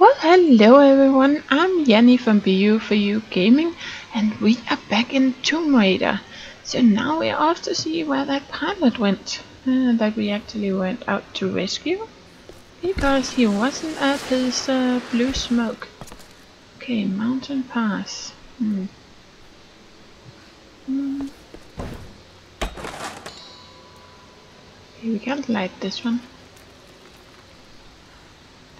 Well, hello everyone, I'm Yanni from BU4U Gaming and we are back in Tomb Raider. So now we're off to see where that pilot went, uh, that we actually went out to rescue. Because he wasn't at his uh, blue smoke. Okay, mountain pass. Hmm. Hmm. Okay, we can't light this one.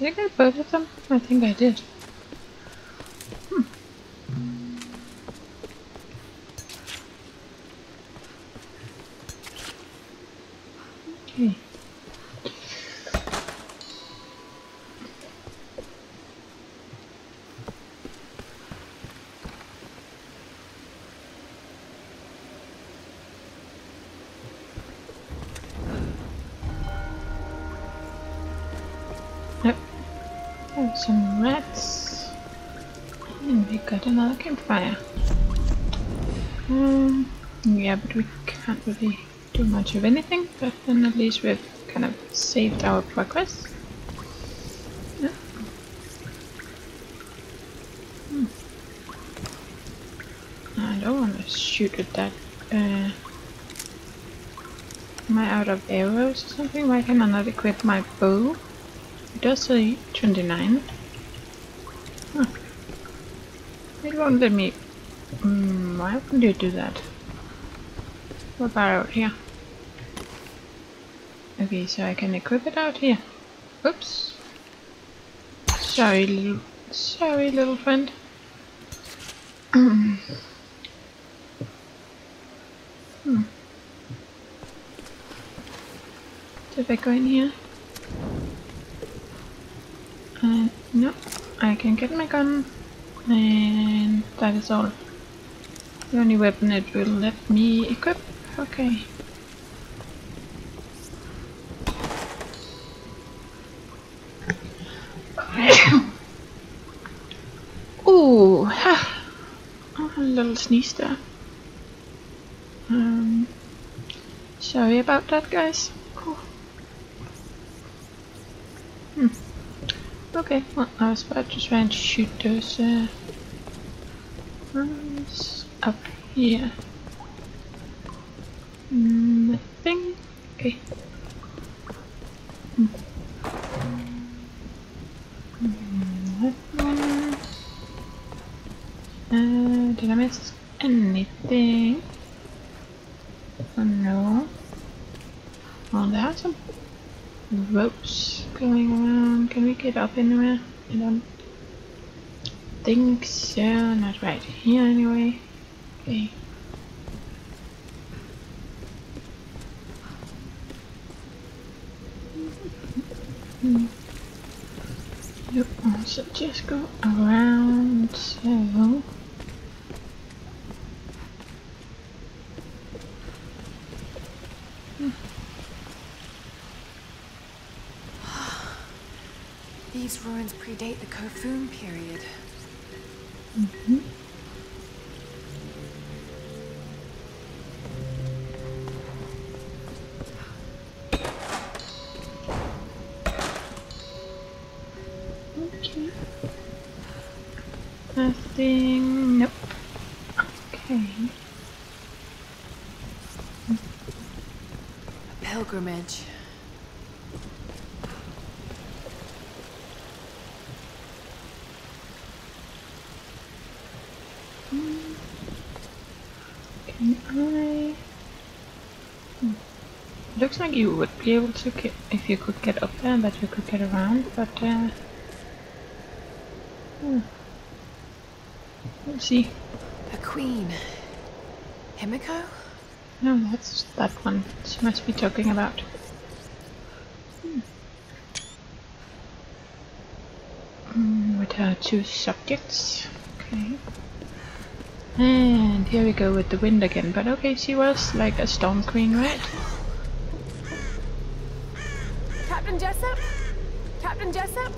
Did I get both of them? I think I did. Another campfire. Um, yeah, but we can't really do much of anything, but then at least we've kind of saved our progress. Yeah. Hmm. I don't want to shoot at that. Uh, am I out of arrows or something? Why can I not equip my bow? It does say 29. Huh. It won't let me... Mm, why would you do that? What about out here? Okay, so I can equip it out here. Oops. Sorry, little... Sorry, little friend. hmm. If I go in here... Uh, no, I can get my gun, and that is all. The only weapon it will let me equip. Okay. Ooh, ha! Oh, a little sneeze there. Um, sorry about that, guys. Cool. Hmm. Okay, well, I was about to try and shoot those uh, up here. Right here anyway. Okay. Hmm. Yep, so just go around so These ruins predate the Kofun period. Mm-hmm. Okay. Nothing. Nope. Okay. A pilgrimage. Can I? Hmm. Looks like you would be able to get if you could get up there, that you could get around, but uh, hmm. we'll see. A queen. Himiko? No, that's that one she must be talking about. Hmm. Mm, with her two subjects. Okay. And here we go with the wind again. But okay, she was like a storm queen, right? Captain Jessup? Captain Jessup?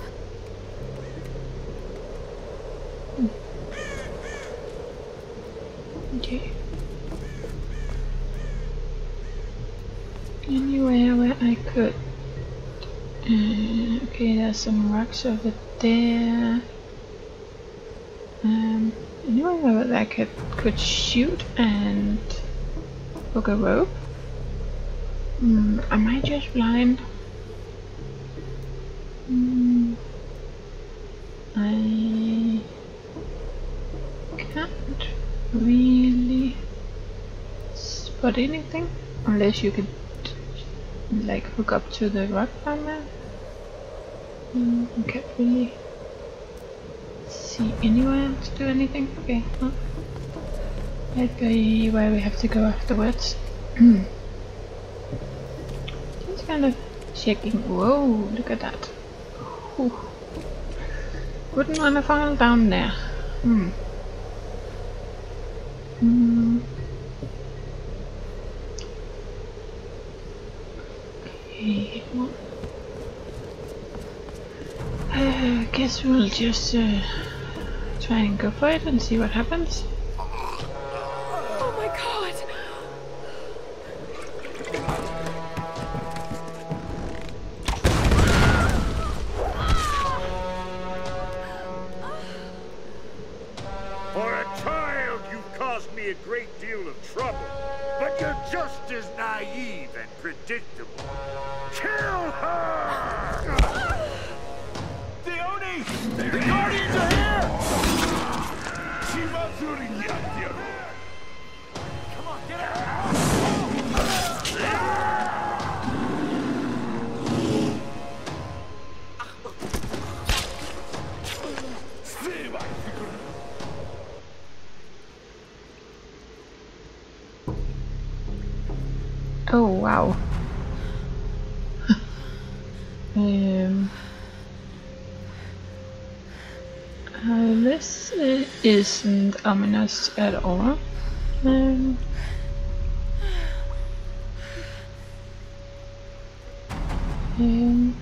Okay. Anywhere where I could. Uh, okay, there's some rocks over there. Um, anywhere where I could could shoot and hook a rope. Hmm, am I just blind? Hmm, I can't really spot anything unless you could like hook up to the rock down there. Mm, I can't really see anyone to do anything. Okay, well, might be where we have to go afterwards. Just kind of checking. Whoa, look at that. Whew. Wouldn't want to fall down there. Hmm. Guess we'll just uh, try and go for it and see what happens. Ominous at all. Um, um,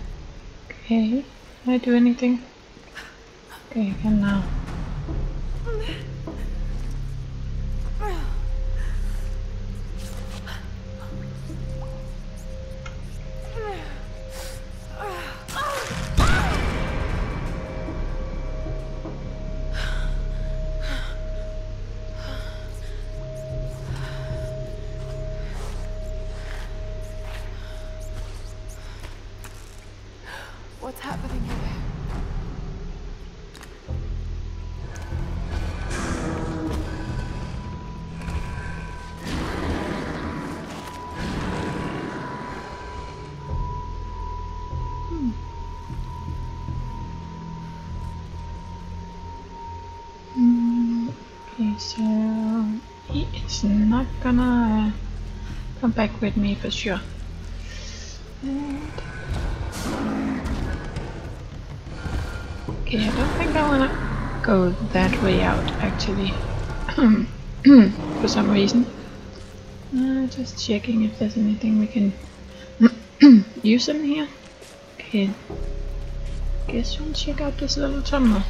okay, can I do anything? Okay, I can now. Is not gonna uh, come back with me for sure. And okay, I don't think I wanna go that way out actually. for some reason. Uh, just checking if there's anything we can use in here. Okay. Guess we'll check out this little tunnel.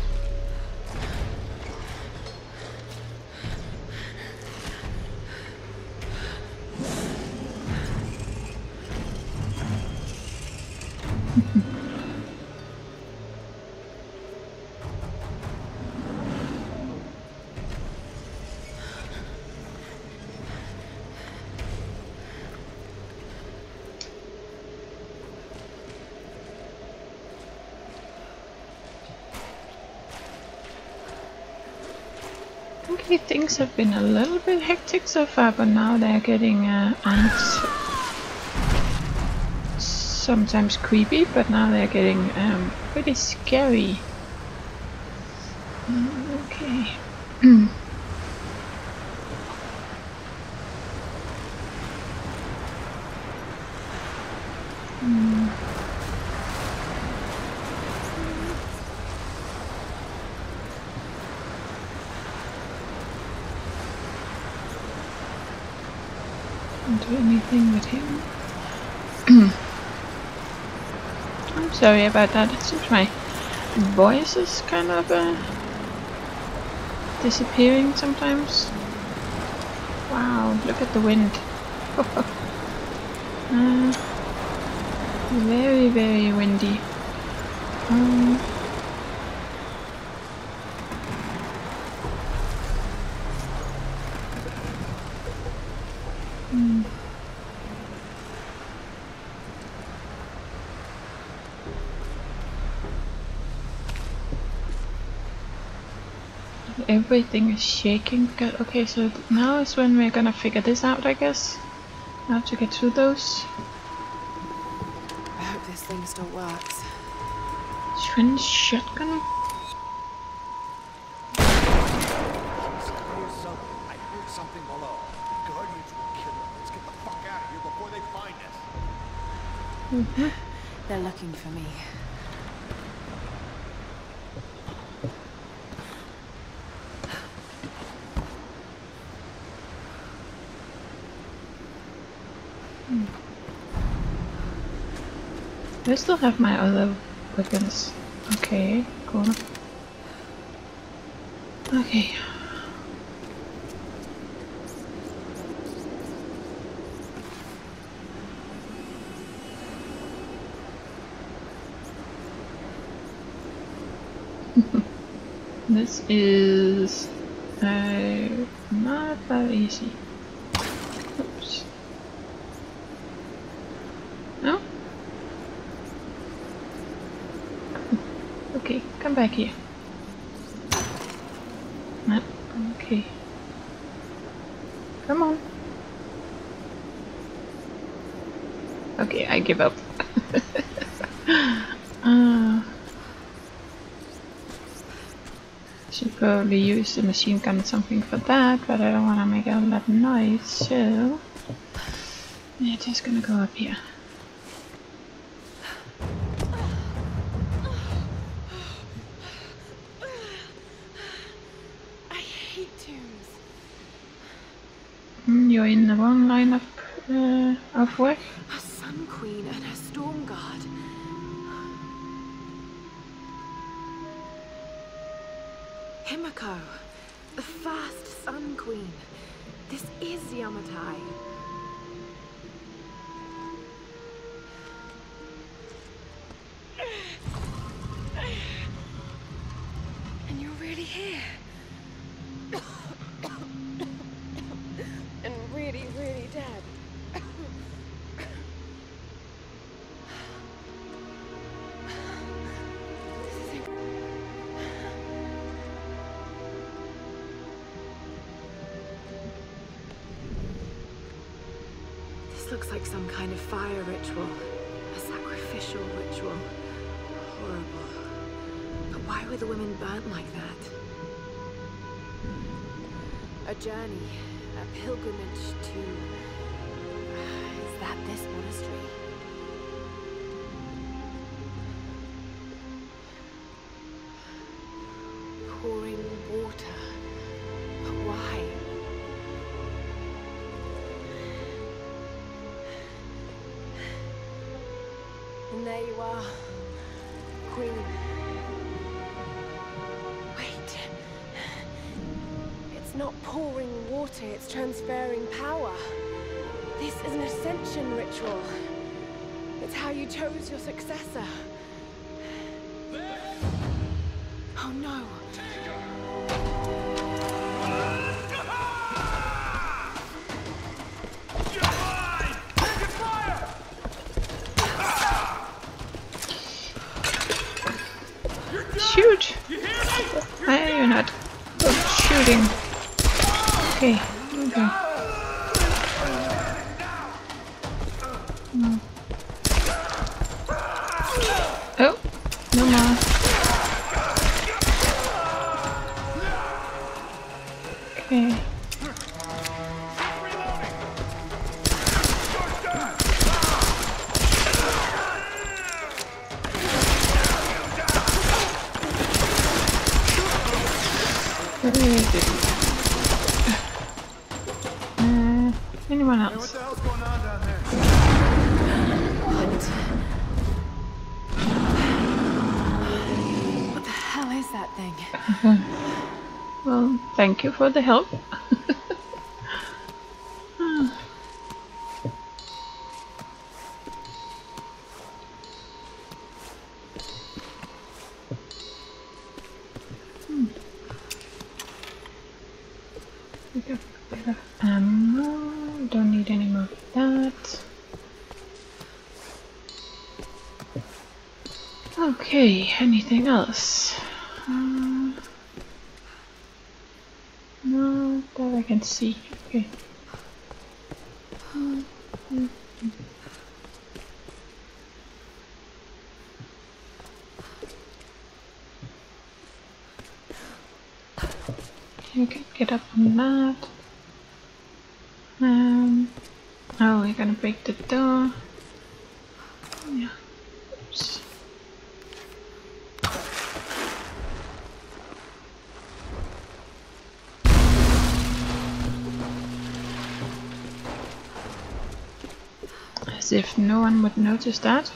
Things have been a little bit hectic so far, but now they're getting uh, sometimes creepy, but now they're getting um, pretty scary. Mm, Okay. Hmm. Can't do anything with him. I'm sorry about that. It seems my voice is kind of uh, disappearing sometimes. Wow, look at the wind. uh, very, very windy. Um, hmm. Everything is shaking. Go- Okay, so now is when we're gonna figure this out, I guess. How to get through those. I hope this thing still works. Twin shotgun? Here's something. I heard something below. The Guardians will kill them. Let's get the fuck out of here before they find us. They're looking for me. I still have my other weapons. Okay, cool. Okay. this is uh, not that easy. Oops. No? Okay, come back here. Okay. Come on. Okay, I give up. uh, should probably use the machine gun or something for that, but I don't want to make a lot of noise, so... Yeah, just gonna go up here. I hate tombs. Mm, You're in the wrong line of, uh, of work. A Sun Queen and her Storm Guard. Himiko, the first Sun Queen. This is Yamatai. And you're really here. Dead. This is inc- This looks like some kind of fire ritual. A sacrificial ritual. Horrible. But why were the women burnt like that? A journey, pilgrimage to... Uh, is that this monastery? Pouring water. But why? And there you are, Queen. Wait. It's not pouring water, it's transferring power. This is an ascension ritual. It's how you chose your successor. Oh no. Of that. Okay, anything else? Um, no, that I can see. Okay. Mm, mm, mm. You can get up on that. Um. Oh, we're gonna break the door. If no one would notice that.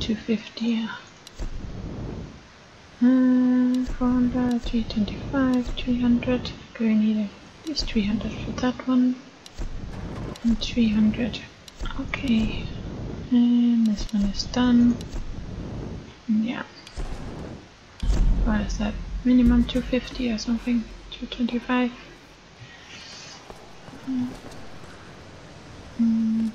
250. yeah. Uh, 400, 325, 300. Do I need at least 300 for that one? And 300. Okay. And this one is done. Yeah. What is that? Minimum 250 or something? 225? Mm.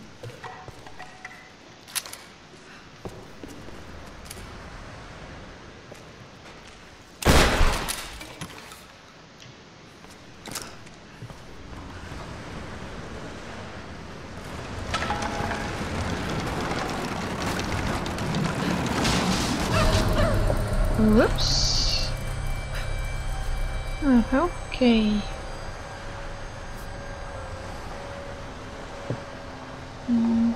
Whoops. Oh, okay. Mm.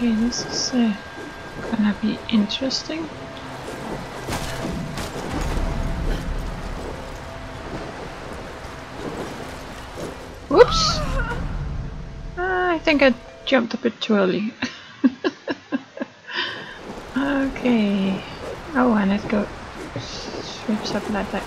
Okay, uh, gonna be interesting. Whoops! Ah, I think I jumped a bit too early. okay. Oh, and it go sweeps up like that.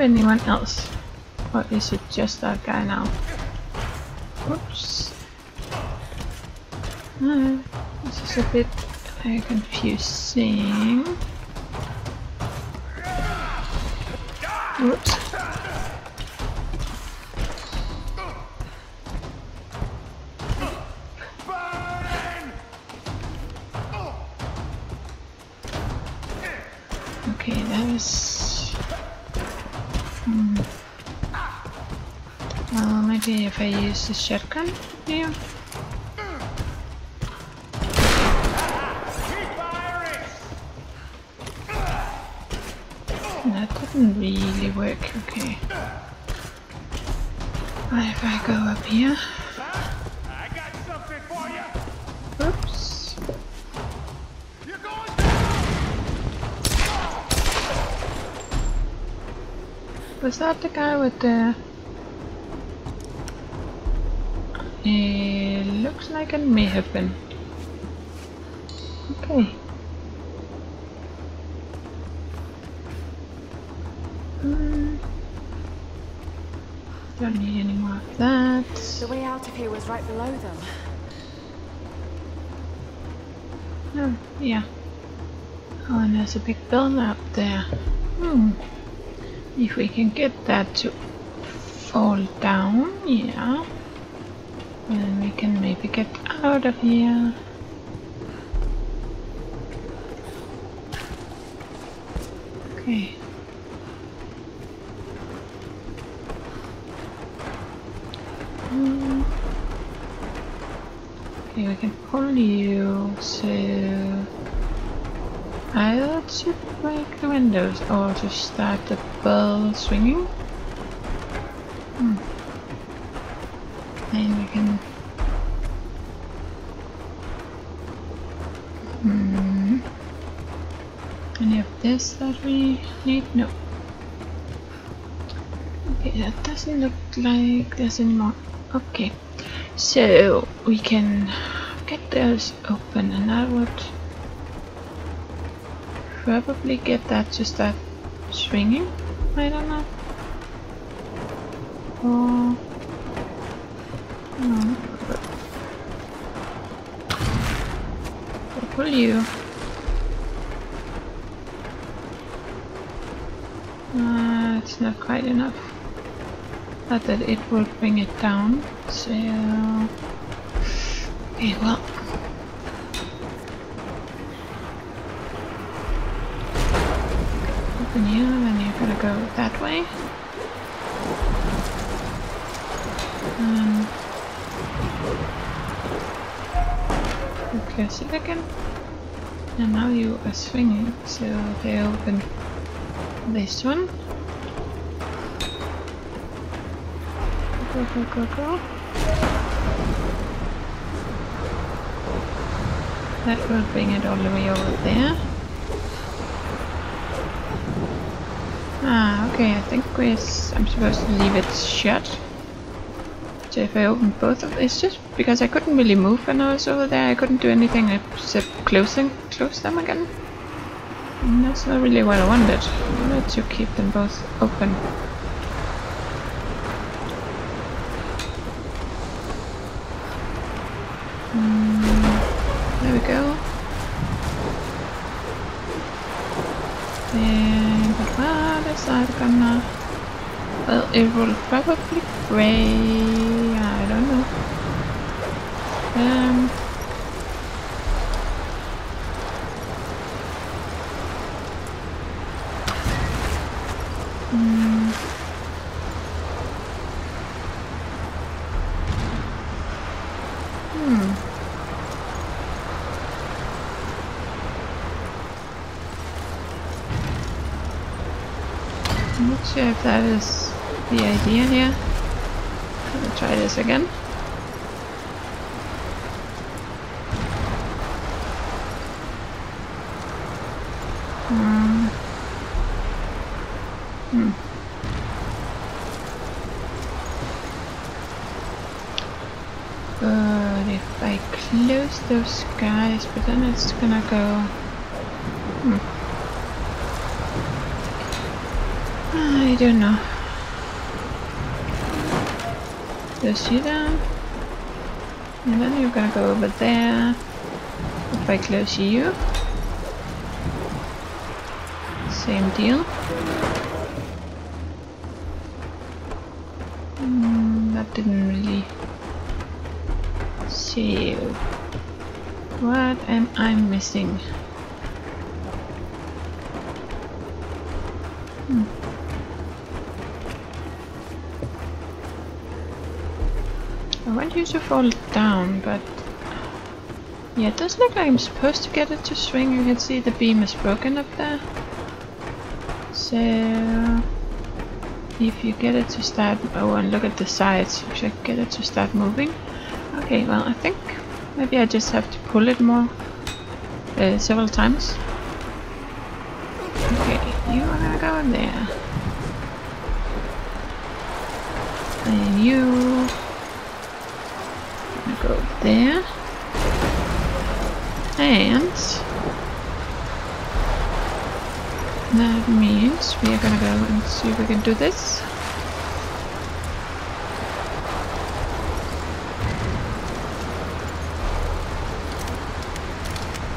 Have anyone else? Or is it just that guy now? Oops. Uh, this is a bit uh, confusing. If I use the shotgun here. That didn't really work. Okay. If I go up here? Oops. Was that the guy with the... It looks like it may have been. Okay. Hmm. Don't need any more of that. The way out of here was right below them. Oh, yeah. Oh, and there's a big bell up there. Hmm. If we can get that to fall down, yeah. Then we can maybe get out of here. Okay. Hmm. Okay, we can pull you to either to break the windows or to start the bell swinging. This that we need? No. Okay, that doesn't look like there's any more. Okay. So we can get those open and I would probably get that to start swinging. I don't know. Or will bring it down. So okay, well. Open you, then you're gonna go that way. Um, close it again. And now you are swinging, so they open this one. Go, go. That will bring it all the way over there. Ah, okay, I think s- I'm supposed to leave it shut. So if I open both of it's just because I couldn't really move when I was over there, I couldn't do anything except closing close them again. And that's not really what I wanted. I wanted to keep them both open. It will probably break... I don't know. Um... Mm. Hmm. I'm not sure if that is the idea here. Gonna try this again. Hmm. If I close those guys, but then it's gonna go. Hmm. I don't know. Close you down. And then you're gonna go over there. If I close you. Same deal. Mm, that didn't really see What am I missing? I to fall down, but yeah, it does look like I'm supposed to get it to swing. You can see the beam is broken up there. So if you get it to start, oh, and look at the sides. You should get it to start moving. Okay, well, I think maybe I just have to pull it more uh, several times. Okay, you are gonna go in there. And you gonna go there. And that means we are gonna go and see if we can do this.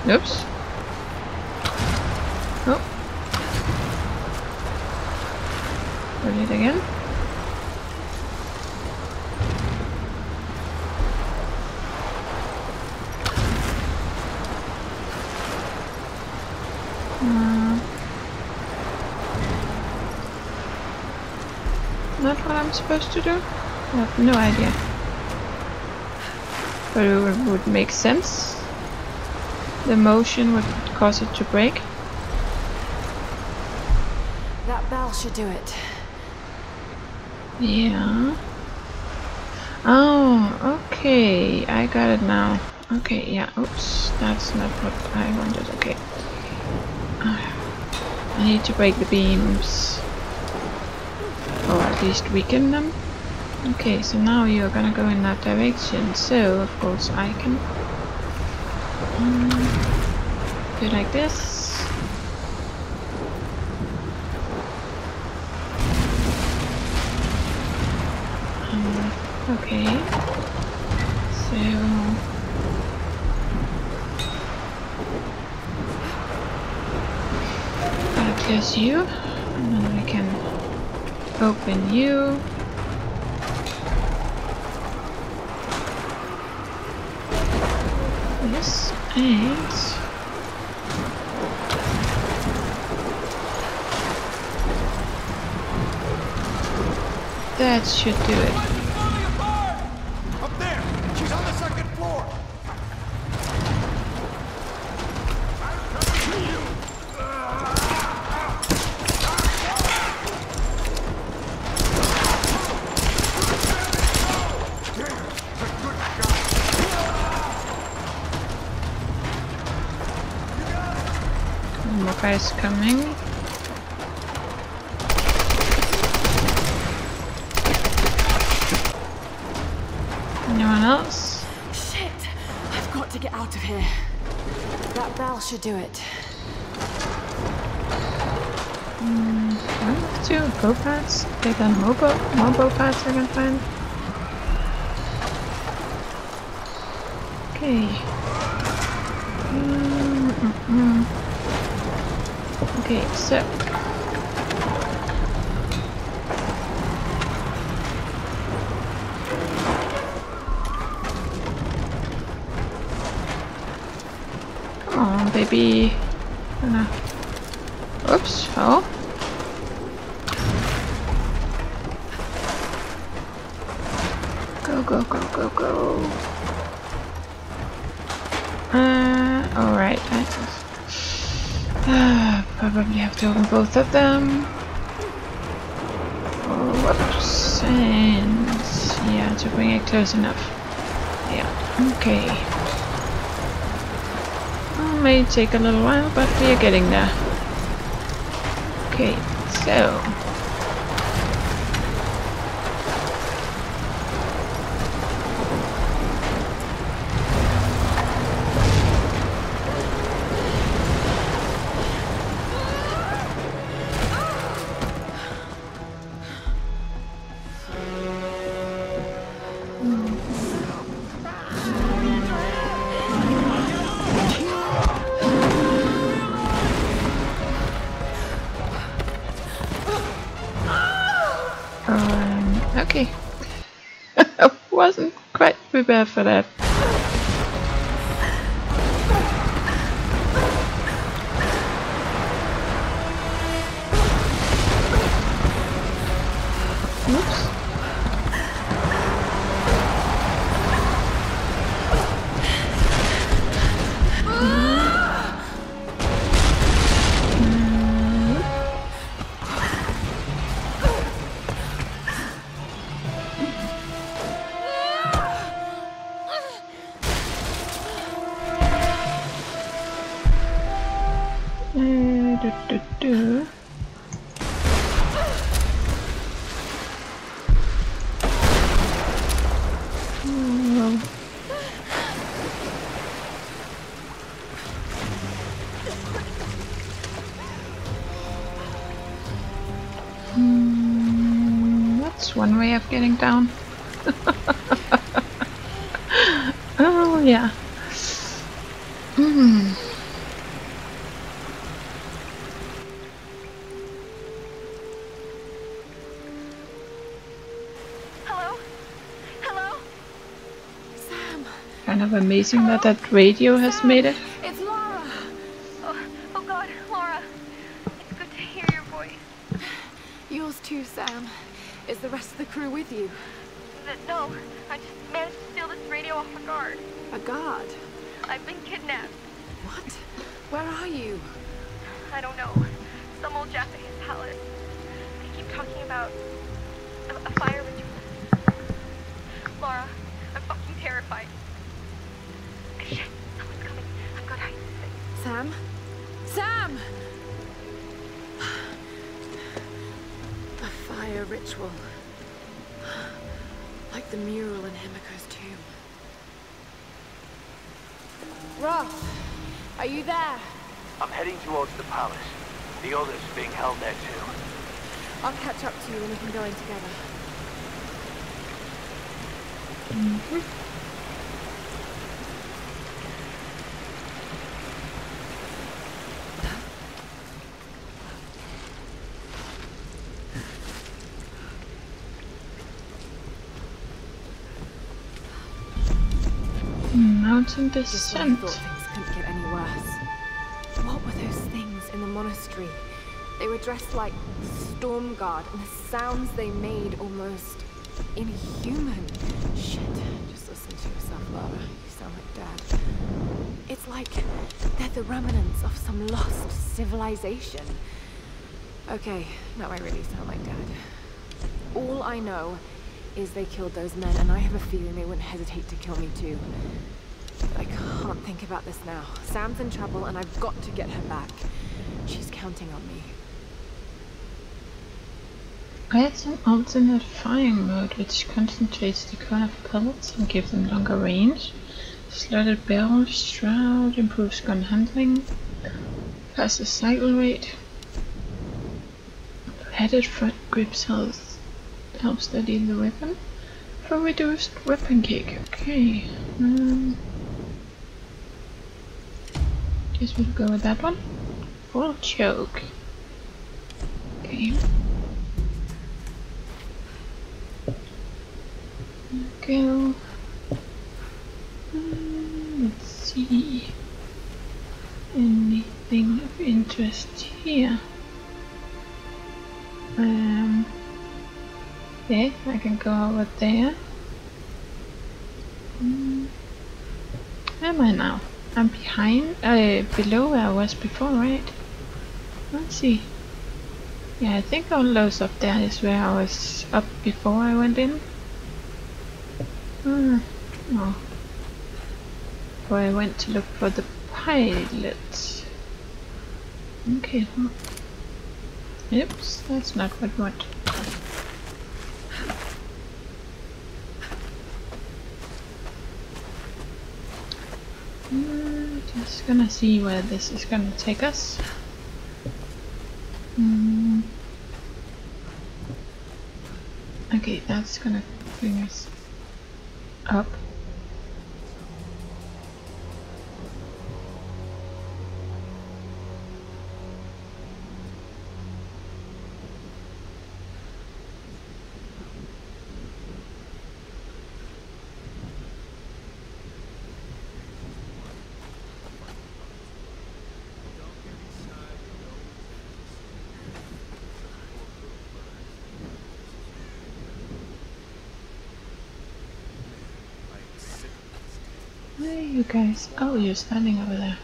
Oops. Oh. Roll it again. Uh, not what I'm supposed to do? I have no idea. But it would- would make sense. The motion would cause it to break. That bell should do it. Yeah. Oh, okay. I got it now. Okay, yeah. Oops. That's not what I wanted. Okay. Ah. I need to break the beams. Or at least weaken them. Okay, so now you're gonna go in that direction. So, of course, I can um, do like this. Um, okay. So. Gotta close you. Open you. This and that should do it. Falling apart! Up there! She's on the second floor! More guys coming. Anyone else? Shit! I've got to get out of here. That bell should do it. Hmm, One, two, bow pads. Okay, then more bow pads I can find. Okay. Mm, mm, mm. Okay, so. Come on, baby. Gonna Oops, oh. Go, go, go, go, go. Uh, alright. Uh, probably have to open both of them. Whoops. And yeah, to bring it close enough. Yeah, okay. May take a little while, but we are getting there. Okay, so quite Hmm, that's one way of getting down. oh yeah. Hmm. Hello? Hello? Sam, Kind of amazing that that radio has made it. it's Lara. Oh, oh God, Lara. It's good to hear your voice. Yours too, Sam. Is the rest of the crew with you? No, I just managed to steal this radio off a guard. A guard? I've been kidnapped. What? Where are you? I don't know. You there? I'm heading towards the palace. The others being held there too. I'll catch up to you and we can go in together. Hmm. Hmm, mountain Just when I descent. They were dressed like storm guard, and the sounds they made almost inhuman. Shit, just listen to yourself, Lara. You sound like Dad. It's like they're the remnants of some lost civilization. Okay, now I really sound like Dad. All I know is they killed those men, and I have a feeling they wouldn't hesitate to kill me too. But I can't think about this now. Sam's in trouble, and I've got to get her back. She's counting on me. Add an alternate firing mode which concentrates the cone of pellets and gives them longer range. Slotted barrel shroud improves gun handling. Faster cycle rate. Added front grips health helps steady the weapon. For reduced weapon kick. Okay. Um, guess we'll go with that one. Full choke. Okay. go. Um, let's see. Anything of interest here? Um. Yeah, I can go over there. Mm. Where am I now? I'm behind, uh, below where I was before, right? Let's see. Yeah, I think all those up there is where I was up before I went in. Hmm. Oh. Where I went to look for the pilot. Okay. Oops, that's not what we want. Hmm, Just gonna see where this is gonna take us. Hmm. Okay, that's gonna bring us up. Are you guys? Oh, you're standing over there.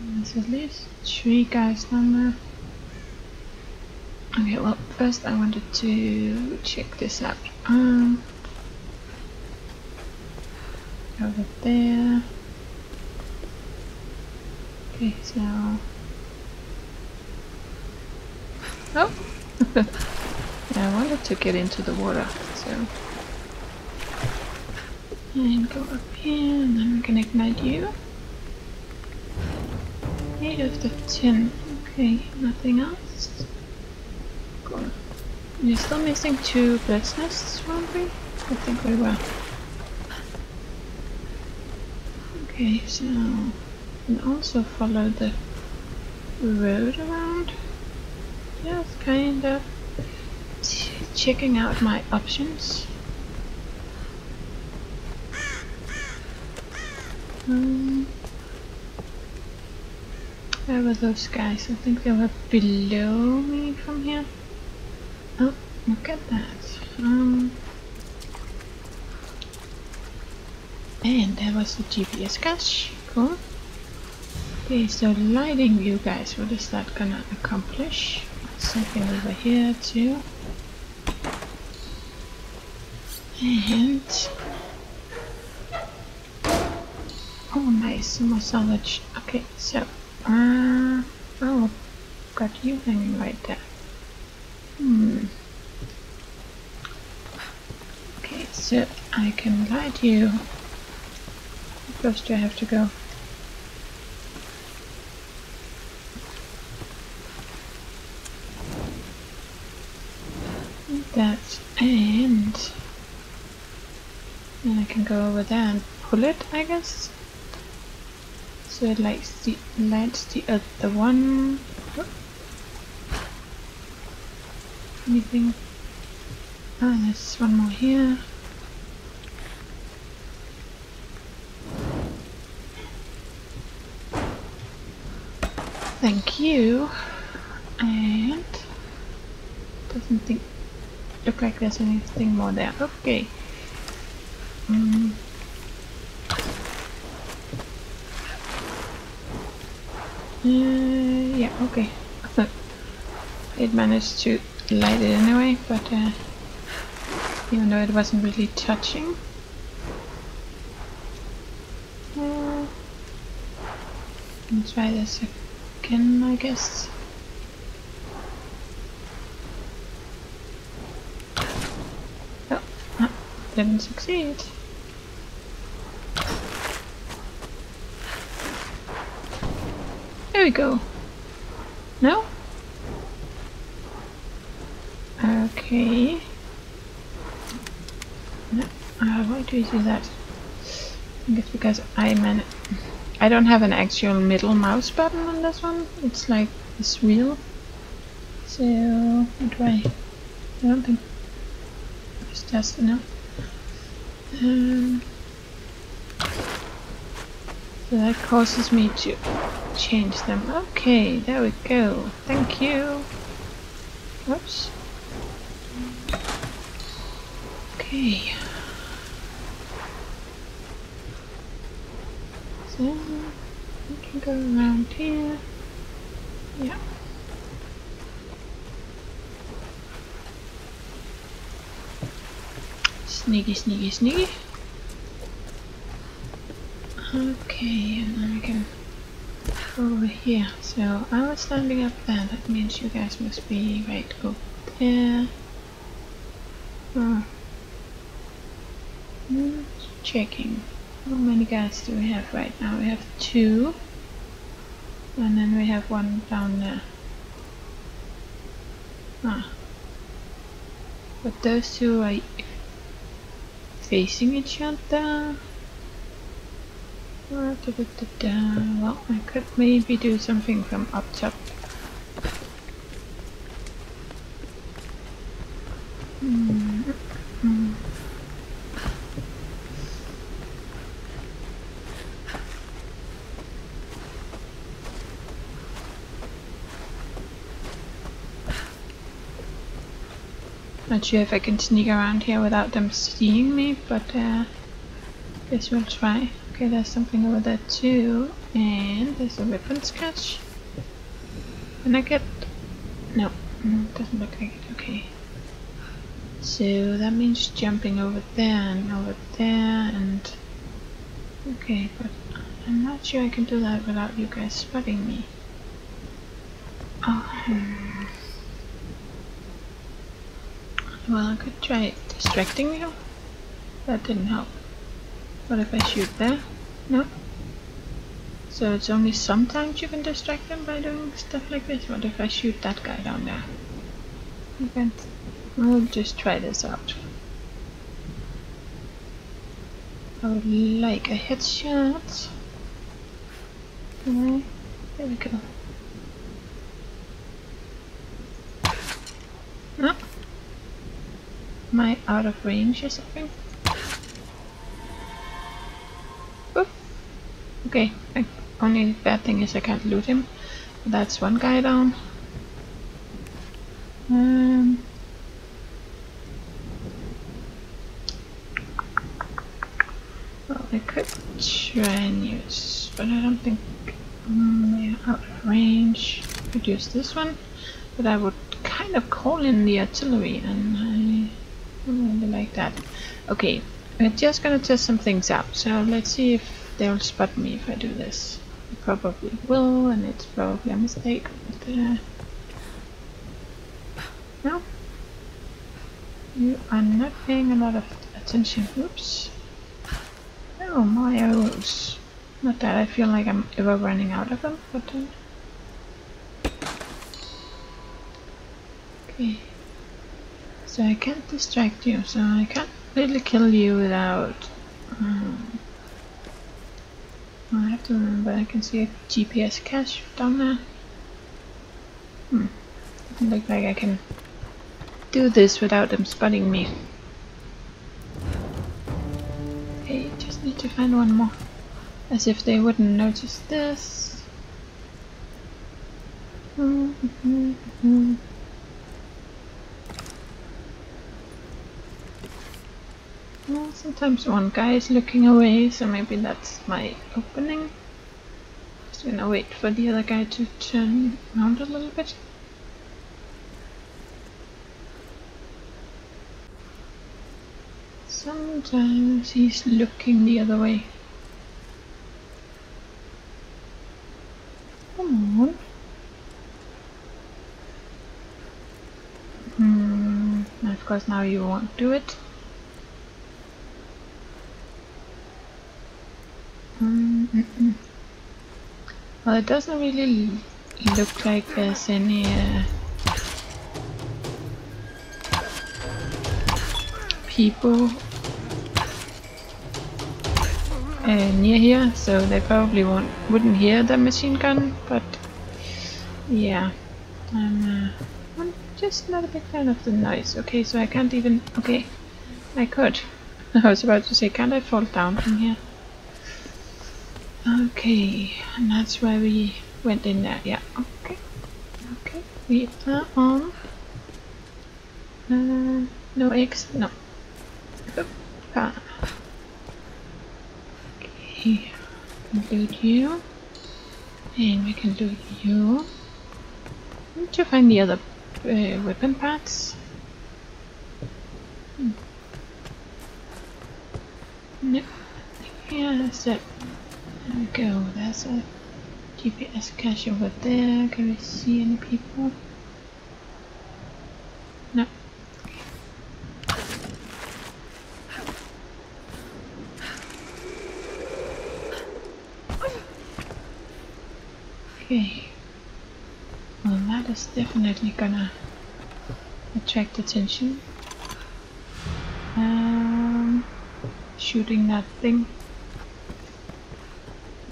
There's at least three guys down there. Okay, well, first I wanted to check this out. Um, over there. Okay, so. Oh! I wanted to get into the water, so. And go up here, and then we can ignite you. 8 of the 10. Okay, nothing else. Cool. We're still missing two bird's nests, weren't we? I think we were. Okay, so and also follow the road around. Just kind of checking out my options. Um, where were those guys? I think they were below me from here. Oh, look at that. Um, and there was the GPS cache. Cool. Okay, so lighting you guys, what is that gonna accomplish? Something over here too. And oh nice, more salvage. Okay, so uh oh got you hanging right there. Hmm. Okay, so I can light you. Close do I have to go? that and then I can go over there and pull it I guess. So it lights the lights the other one. Anything? Ah there's one more here thank you and doesn't think look like there's anything more there. Okay. Mm. Uh, yeah, okay. it managed to light it anyway, but uh, even though it wasn't really touching. Uh, let's try this again, I guess. Oh, didn't succeed. There we go. No? Okay. No. Uh, why do you do that? I it's because I man I don't have an actual middle mouse button on this one. It's like this wheel. So what do I I don't think it's just enough. Um, so that causes me to change them. Okay, there we go. Thank you. Oops. Okay. So we can go around here. Yeah. Sneaky, sneaky, sneaky. Okay, and then I can over here. So I was standing up there, that means you guys must be right over there. Oh. Checking. How many guys do we have right now? We have two. And then we have one down there. Ah. But those two are facing each other. Well, I could maybe do something from up top. Not sure if I can sneak around here without them seeing me, but uh, guess we'll try. Okay, there's something over there too. And there's a weapons cache. Can I get... No, no, doesn't look like it. Okay. So that means jumping over there and over there and... Okay, but I'm not sure I can do that without you guys spotting me. Oh, hmm. Well, I could try distracting you. That didn't help. What if I shoot there? No? So it's only sometimes you can distract them by doing stuff like this? What if I shoot that guy down there? Okay. We'll just try this out. I would like a headshot. Okay, there we go. Am I out of range or something? Oof. Okay, only bad thing is I can't loot him. That's one guy down. Um, well, I could try and use, but I don't think they're out of range. Could use this one, but I would kind of call in the artillery, and really like that. Okay, we're just gonna test some things out. So let's see if they'll spot me if I do this. They probably will, and it's probably a mistake. But, uh, no, you are not paying a lot of attention. Oops. Oh my arrows. Not that I feel like I'm ever running out of them, but. Uh, okay. So I can't distract you, so I can't really kill you without... Um, I have to remember I can see a GPS cache down there. Hmm. Doesn't look like I can do this without them spotting me. Okay, just need to find one more. As if they wouldn't notice this. Mm -hmm -hmm. Sometimes one guy is looking away, so maybe that's my opening. Just gonna wait for the other guy to turn around a little bit. Sometimes he's looking the other way. Come on. Hmm, of course now you won't do it. Mm -mm. Well, it doesn't really look like there's any uh, people uh, near here, so they probably won't wouldn't hear the machine gun. But yeah, I'm, uh, I'm just not a big fan of the noise. Okay, so I can't even. Okay, I could. I was about to say, can't I fall down from here? Okay, and that's why we went in there. Yeah, okay. Okay, we are on. Uh, no eggs, no. Ah. Okay, loot you. And we can loot you. Need to find the other uh, weapon parts. Hmm. Yeah, that's it. Go, there's a GPS cache over there. Can we see any people? No. Okay. Well, that is definitely gonna attract attention. Um, shooting that thing.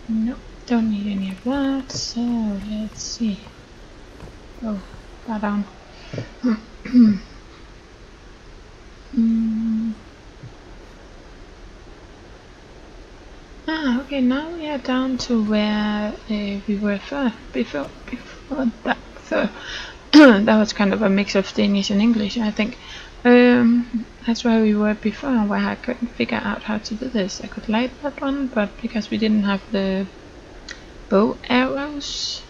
Nope, don't need any of that. So let's see. Oh, got down. mm. Ah, okay. Now we are down to where uh, we were for, before. Before that, so that was kind of a mix of Danish and English, I think. Um, that's where we were before, where I couldn't figure out how to do this. I could light that one, but because we didn't have the bow arrows,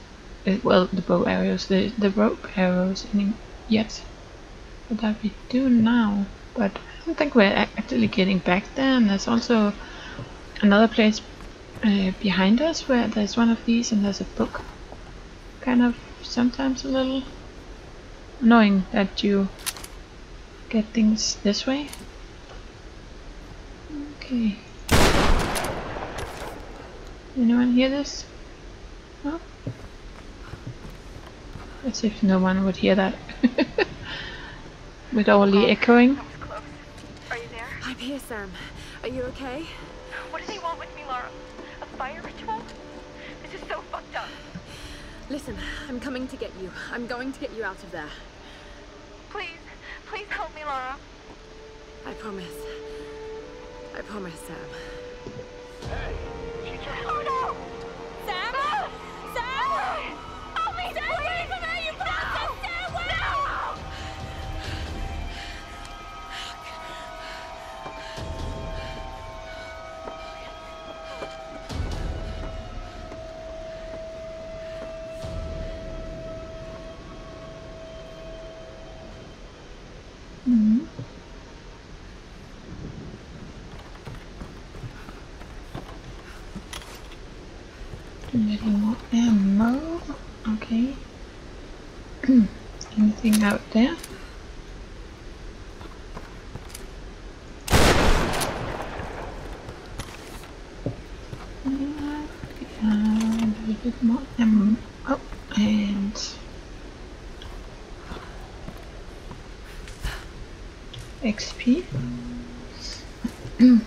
uh, well, the bow arrows, the, the rope arrows yet. But that we do now. But I don't think we're actually getting back there, and there's also another place uh, behind us where there's one of these and there's a book. Kind of sometimes a little annoying that you get things this way. Okay. Anyone hear this? No? As if no one would hear that. With all the echoing. That was close. Are you there? I'm here, Sam. Are you okay? What do they want with me, Lara? A fire ritual? This is so fucked up. Listen, I'm coming to get you. I'm going to get you out of there. Please, please help me, Lara. I promise. I promise, Sam. Oh out there? Yeah, a bit more ammo. Oh, and um, XP.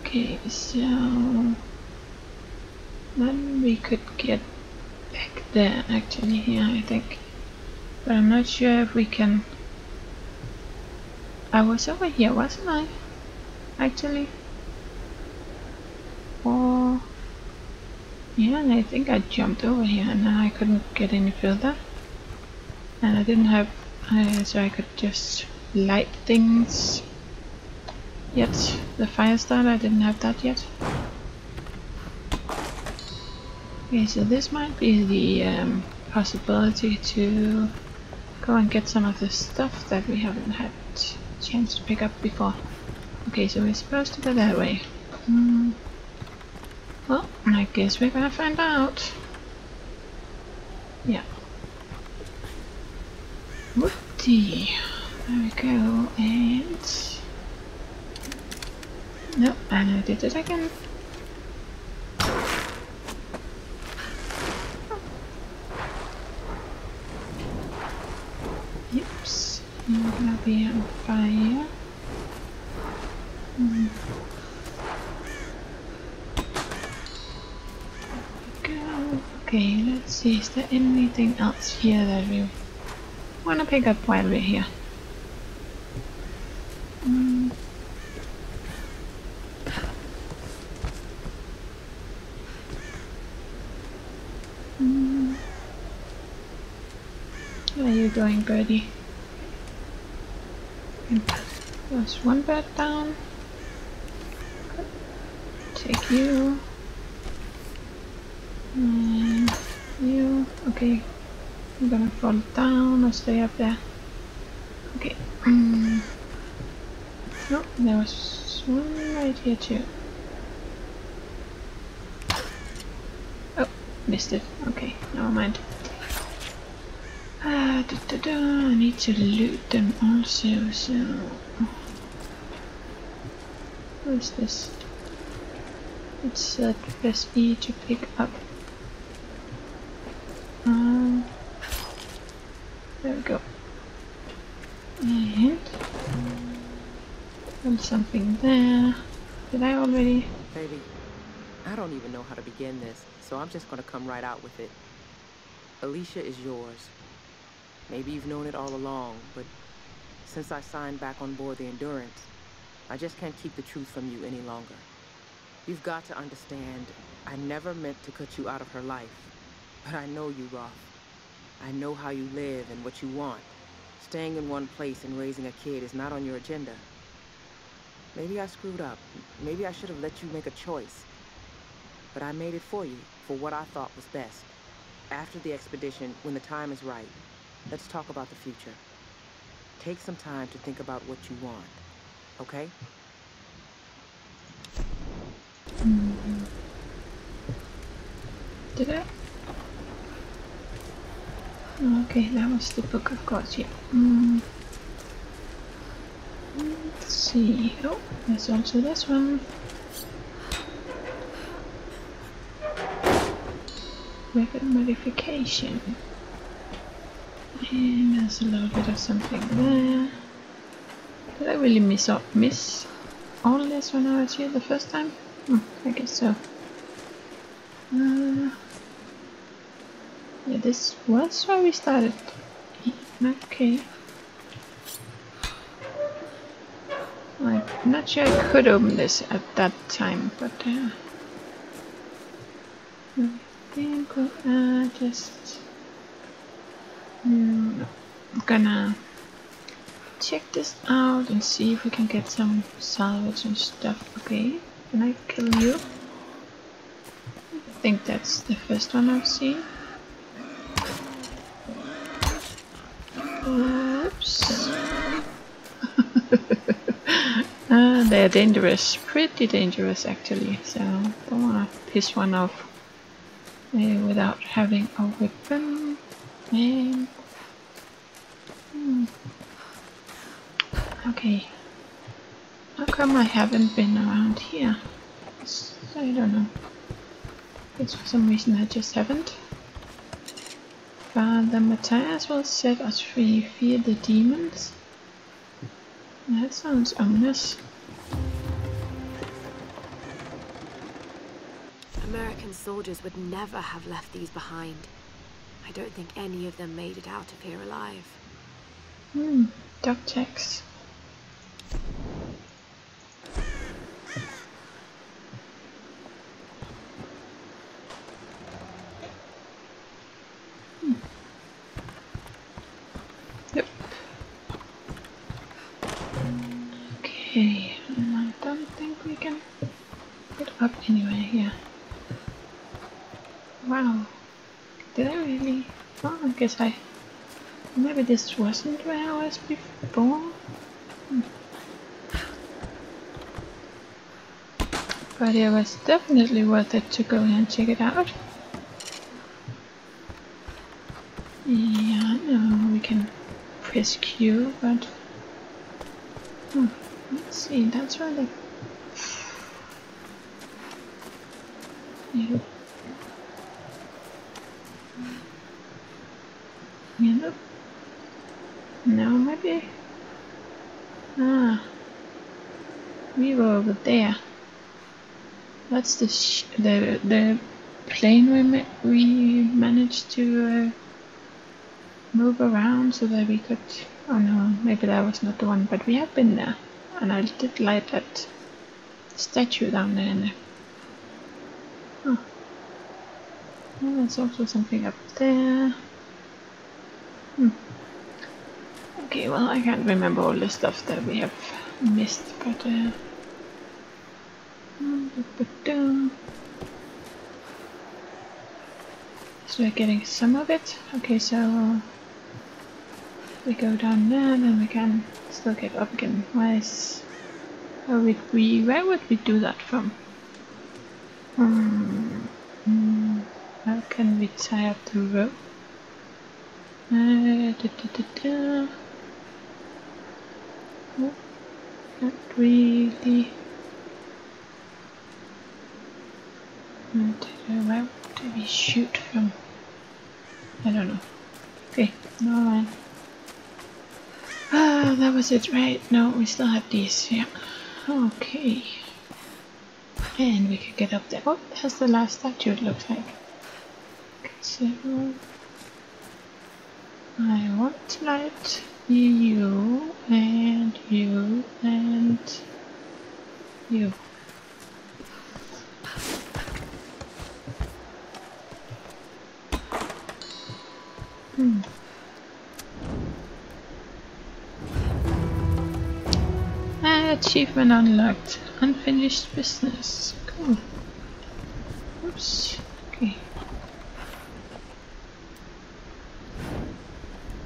okay, so then we could get there actually here I think. But I'm not sure if we can I was over here, wasn't I? Actually. Or yeah, and I think I jumped over here and I couldn't get any further and I didn't have uh, so I could just light things yet the fire starter I didn't have that yet okay so this might be the um, possibility to go and get some of the stuff that we haven't had chance to pick up before okay so we're supposed to go that way Hmm. well I guess we're gonna find out yeah Whoopty. There we go, and... Nope, and I did it again. Oops, I'm gonna fire. Hmm. Go. Okay, let's see, is there anything else here that we wanna pick up while we're here. Mm. Mm. Where are you going, birdie? There's one bird down. Take you. And you. Okay, I'm gonna fall down or stay up there. Okay. No, there was one right here too. Oh, missed it. Okay, never mind. Ah, da, da, da. I need to loot them also, so... What is this? It's uh, press E to pick up. Um, there we go. And there's something there. Did I already? Baby, I don't even know how to begin this, so I'm just gonna come right out with it. Alicia is yours. Maybe you've known it all along, but since I signed back on board the Endurance, I just can't keep the truth from you any longer. You've got to understand, I never meant to cut you out of her life. But I know you, Roth. I know how you live and what you want. Staying in one place and raising a kid is not on your agenda. Maybe I screwed up. Maybe I should have let you make a choice. But I made it for you, for what I thought was best. After the expedition, when the time is right, let's talk about the future. Take some time to think about what you want, okay? Did I? Okay, that was the book, of course, yeah. Mm. Let's see. Oh, there's also this one. Weapon modification. And there's a little bit of something there. Did I really miss up miss all this when I was here the first time? Hmm, I guess so. Uh, yeah, this was where we started. Okay. I'm not sure I could open this at that time, but uh, I think we'll uh, just mm, gonna check this out and see if we can get some salvage and stuff. Okay, can I kill you? I think that's the first one I've seen. Oops. uh, they're dangerous, pretty dangerous actually, so don't wanna piss one off uh, without having a weapon. And okay, how come I haven't been around here? I don't know. It's for some reason I just haven't. But Father Matthias will set us free. Fear the demons. That sounds ominous. American soldiers would never have left these behind. I don't think any of them made it out of here alive. Hmm, duck checks. Yep. Okay, I don't think we can get up anyway, yeah. Wow. Did I really? Oh, I guess I... Maybe this wasn't where I was before? Hmm. But it was definitely worth it to go and check it out. Yeah, know we can press Q, but... Hmm, let's see, that's the... Yeah. Yeah. No, maybe. Ah. We were over there. That's the the the plane we ma we managed to uh, move around so that we could. Oh no, maybe that was not the one, but we have been there, and I did like that statue down there. In there. Oh. oh, there's also something up there. Hmm. Okay, well, I can't remember all the stuff that we have missed, but uh, so we're getting some of it. Okay, so we go down there, then we can still get up again. Why is where would we where would we do that from? Hmm. How can we tie up the rope? Uh, da, da, da, da. Oh, not really. Where do we shoot from? I don't know. Okay, no mind. Ah, that was it, right? No, we still have these, yeah. Okay. And we can get up there. Oh, that's the last statue it looks like. So I want to light you and you and you. Hmm. Ah, achievement unlocked. Unfinished business. Cool. Oops. Okay.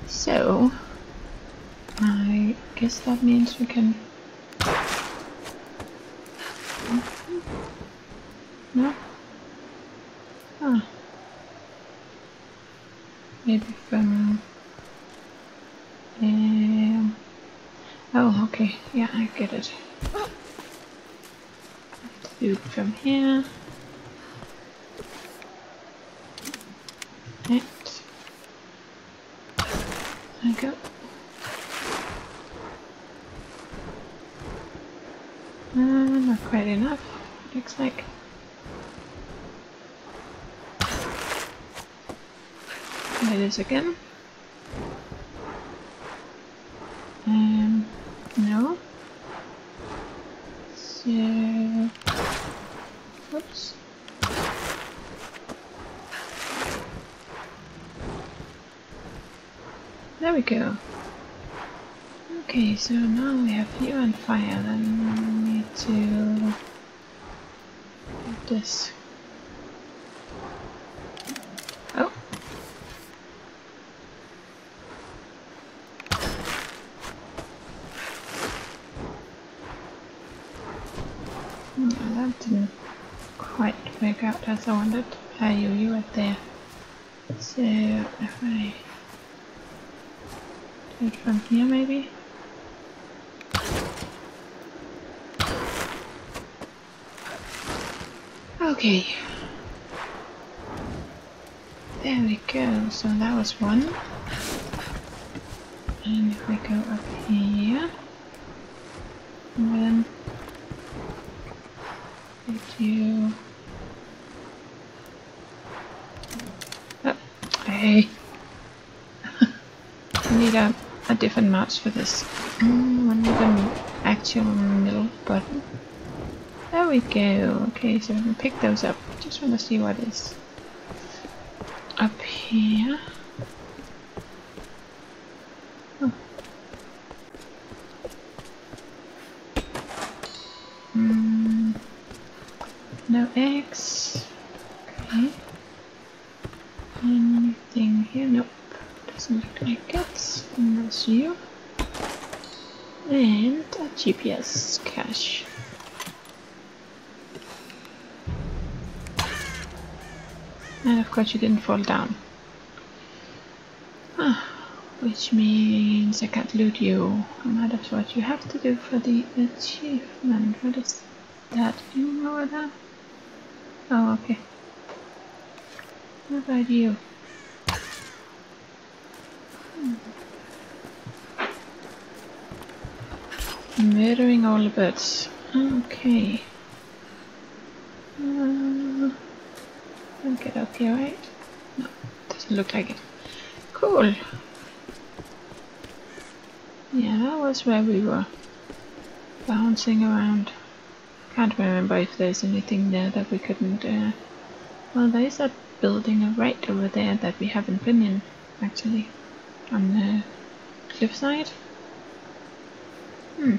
So, I guess that means we can... Mm-hmm. No? Again. Um, no. So, whoops. There we go. Okay, so now we have you on fire, then we need to do this. Oh. No, that didn't quite as I wanted. Ah, you, you were there. So, if I do it from here maybe? Okay. There we go, so that was one. And if we go up here, and then did you... Oh, hey! I need a, a for this. Mm, one with an actual middle button. There we go. Okay, so we can pick those up. Just want to see what is up here. Oh. Mm, no eggs. Okay. Anything here? Nope. Doesn't look like it. And that's you. GPS cache. And of course you didn't fall down. Ah, which means I can't loot you. And that is what you have to do for the achievement. What is that in over there? Oh, okay. What about you? Hmm. Murdering all the birds. Okay. I'll get up here, right? No, doesn't look like it. Cool. Yeah, that was where we were. Bouncing around. Can't remember if there's anything there that we couldn't... Uh... Well, there is that building right over there that we haven't been in, actually. On the cliffside. Hmm.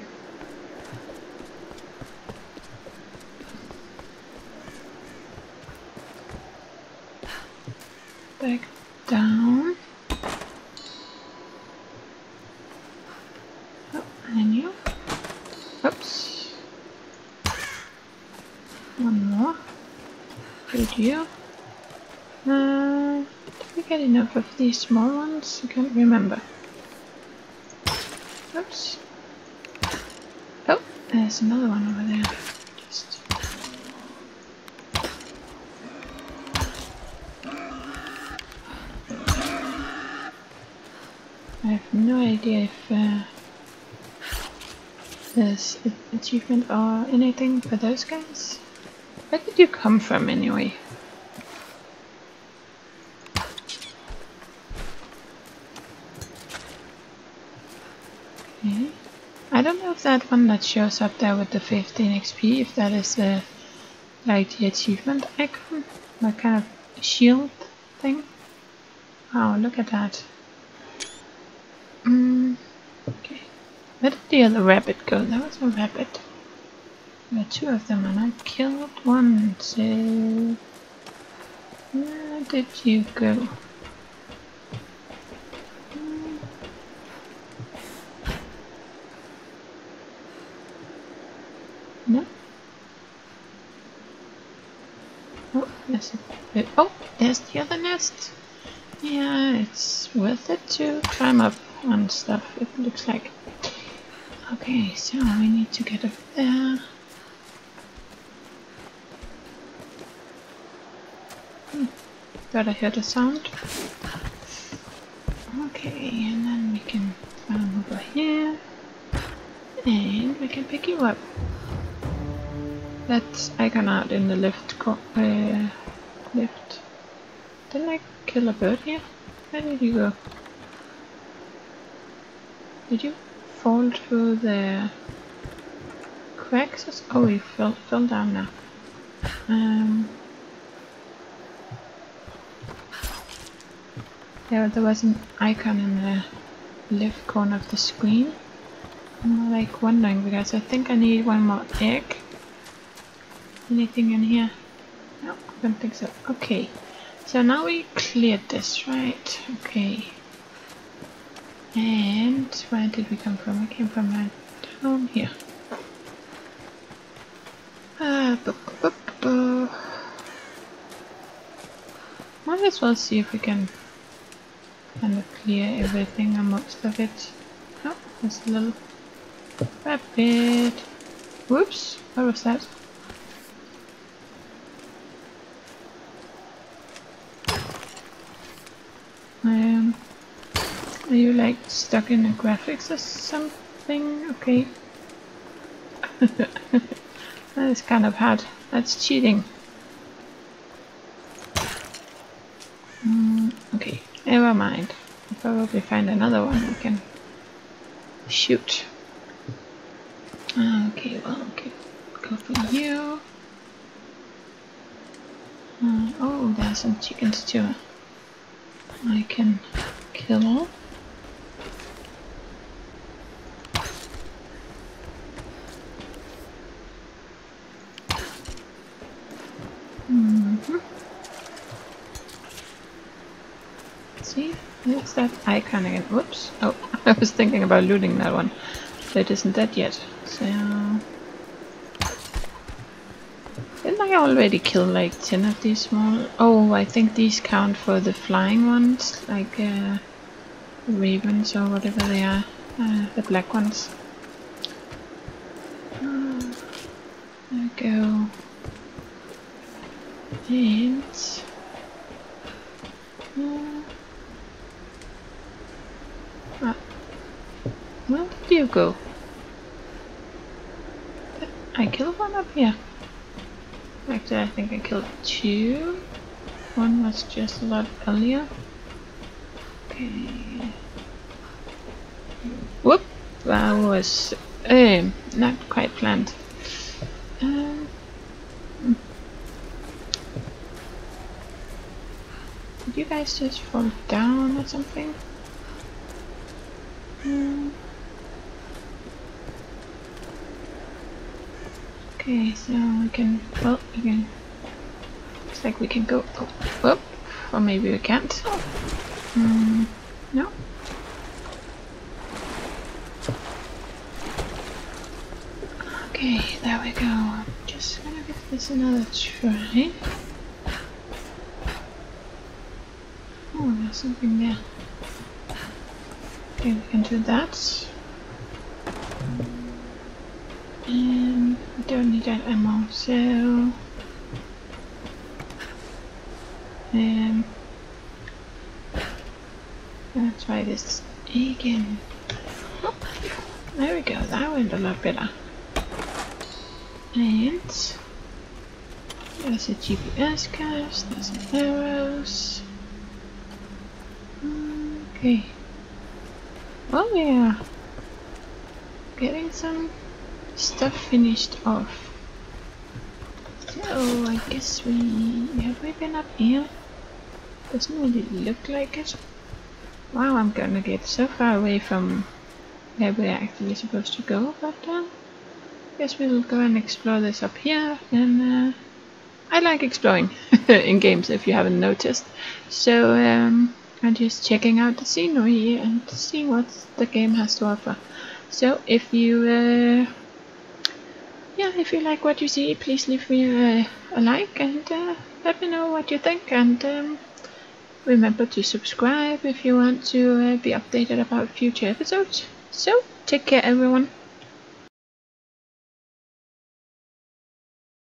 Back down. Oh, and you. Oops. One more. You. Uh, did we get enough of these small ones? I can't remember. Oops. Oh, there's another one over there. Just I have no idea if uh, there's achievement or anything for those guys. Where did you come from anyway? Okay. I don't know if that one that shows up there with the 15 XP, if that is like the achievement icon, that kind of shield thing. Oh, look at that. Mm, okay. Where did the other rabbit go? There was a rabbit. There were two of them and I killed one, so... Where did you go? No? Oh, there's a bit. Oh, there's the other nest. Yeah, it's worth it to climb up on stuff, it looks like. Okay, so we need to get up there. Hmm. Thought I heard a sound. Okay, and then we can climb over here. And we can pick you up. That's icon out in the left co uh. Didn't I kill a bird here? Where did you go? Did you fall through the cracks? Oh, you fell, fell down now. Um, yeah, there was an icon in the left corner of the screen. I'm like wondering because I think I need one more egg. Anything in here? No, I don't think so. Okay, so now we cleared this, right? Okay. And where did we come from? I came from right down here. Uh, Might as well see if we can kind of clear everything most of it. Oh, there's a little rabbit. Whoops, what was that? Um, are you like stuck in the graphics or something? Okay. that is kind of hard. That's cheating. Mm, okay, never mind. I'll probably find another one we can shoot. Okay, well, okay. Go for you. Uh, oh, there's some chickens too. I can kill. Mm -hmm. See, there's that icon again. Whoops. Oh, I was thinking about looting that one. It isn't dead yet. So didn't I already kill like 10 of these small? Oh, I think these count for the flying ones, like uh, ravens or whatever they are, uh, the black ones. Uh, there we go. And... Uh, ah. Where did you go? I killed one up here. Actually, I think I killed two. One was just a lot earlier. Okay. Whoop! That was uh, not quite planned. Um, did you guys just fall down or something? Hmm. Okay, so we can, well, we can, looks like we can go up, up or maybe we can't. Mm, no. Okay, there we go. I'm just gonna give this another try. Oh, there's something there. Okay, we can do that. And I don't need that ammo, so um let's try this again. There we go, that went a lot better. And there's a GPS cache, there's some arrows. Okay. Well, we are getting some stuff finished off. So I guess we have we been up here? Doesn't really look like it. Wow, I'm gonna get so far away from where we're actually supposed to go, but um, guess we'll go and explore this up here. And uh, I like exploring in games, if you haven't noticed. So um, I'm just checking out the scenery and seeing what the game has to offer. So if you, uh, yeah, if you like what you see, please leave me a, a like and uh, let me know what you think. And um, remember to subscribe if you want to uh, be updated about future episodes. So take care, everyone.